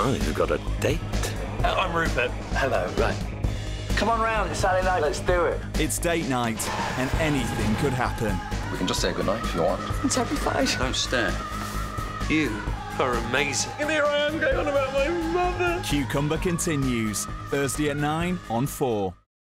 Oh, you've got a date. Uh, I'm Rupert. Hello. Right. Come on round, it's Saturday night, let's do it. It's date night, and anything could happen. We can just say goodnight if you want. I'm terrified. Don't stare. You are amazing. And here I am going on about my mother. Cucumber continues Thursday at 9 on 4.